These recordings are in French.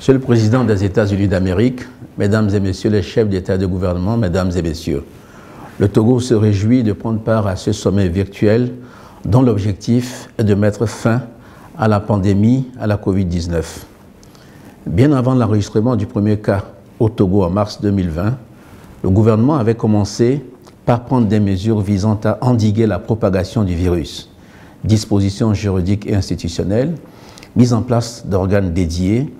Monsieur le Président des États-Unis d'Amérique, Mesdames et Messieurs les chefs d'État et de gouvernement, Mesdames et Messieurs, le Togo se réjouit de prendre part à ce sommet virtuel dont l'objectif est de mettre fin à la pandémie, à la Covid-19. Bien avant l'enregistrement du premier cas au Togo en mars 2020, le gouvernement avait commencé par prendre des mesures visant à endiguer la propagation du virus. Dispositions juridiques et institutionnelles, mise en place d'organes dédiés,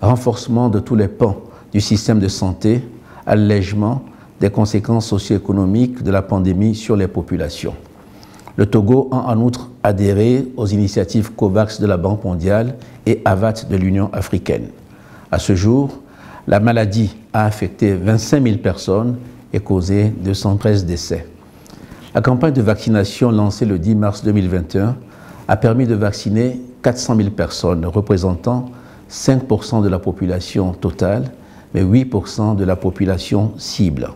renforcement de tous les pans du système de santé, allègement des conséquences socio-économiques de la pandémie sur les populations. Le Togo a en outre adhéré aux initiatives COVAX de la Banque mondiale et AVAT de l'Union africaine. À ce jour, la maladie a affecté 25 000 personnes et causé 213 décès. La campagne de vaccination lancée le 10 mars 2021 a permis de vacciner 400 000 personnes, représentant 5% de la population totale, mais 8% de la population cible.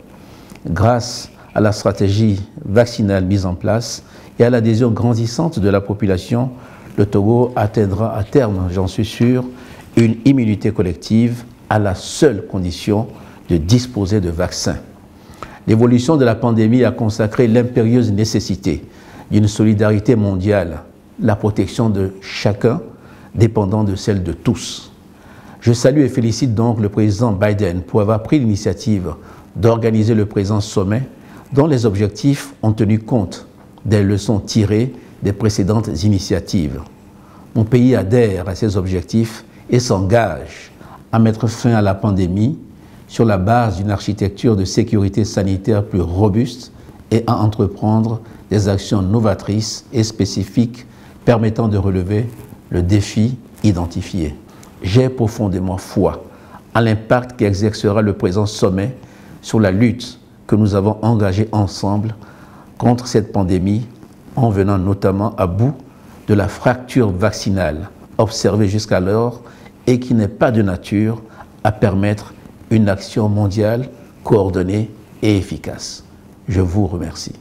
Grâce à la stratégie vaccinale mise en place et à l'adhésion grandissante de la population, le Togo atteindra à terme, j'en suis sûr, une immunité collective à la seule condition de disposer de vaccins. L'évolution de la pandémie a consacré l'impérieuse nécessité d'une solidarité mondiale, la protection de chacun dépendant de celle de tous. Je salue et félicite donc le président Biden pour avoir pris l'initiative d'organiser le présent sommet dont les objectifs ont tenu compte des leçons tirées des précédentes initiatives. Mon pays adhère à ces objectifs et s'engage à mettre fin à la pandémie sur la base d'une architecture de sécurité sanitaire plus robuste et à entreprendre des actions novatrices et spécifiques permettant de relever le défi identifié. J'ai profondément foi à l'impact qu'exercera le présent sommet sur la lutte que nous avons engagée ensemble contre cette pandémie en venant notamment à bout de la fracture vaccinale observée jusqu'alors et qui n'est pas de nature à permettre une action mondiale coordonnée et efficace. Je vous remercie.